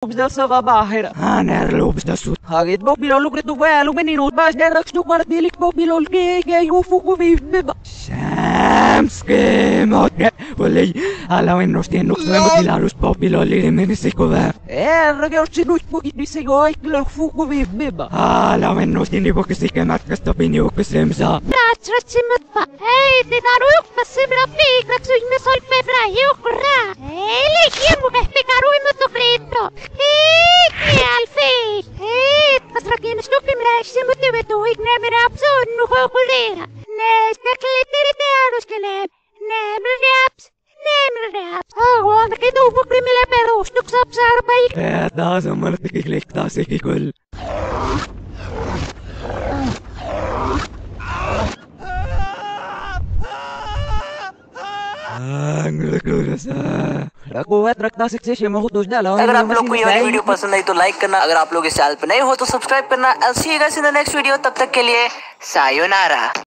Lobes sa kabaher. Han är lobstasut. Hagit mo bilolog rito ba? Lumininot ba? Deraks nung maratilik mo bilol kaya kaya yung fuku ba? Sämskemot. Oli, alawin nostin nuksemme tilarus popiloli nimenisikuva. Erga sinut mo kitisi ko ay klang fuku ba? Alawin nostin ipokisikemat kastopin juukkasemsa. Ratsratsimut pa. Hei, titarujuk pasimra piikraksujme solpe frajukra. Gymnasium, det var du ikke med op, så nu kalkulera. Nästa klätter det är du ska läm. Nämlraps, nämlraps. Haluan, että tuupu krimillä perustuksa saada paikka. Tää taas on marttikin kliktaa sekin kyllä. अगर आप लोग को ये वाली वीडियो पसंद आई तो लाइक करना। अगर आप लोग इस चैनल पर नए हो तो सब्सक्राइब करना। See in the next video तब तक के लिए सायोनारा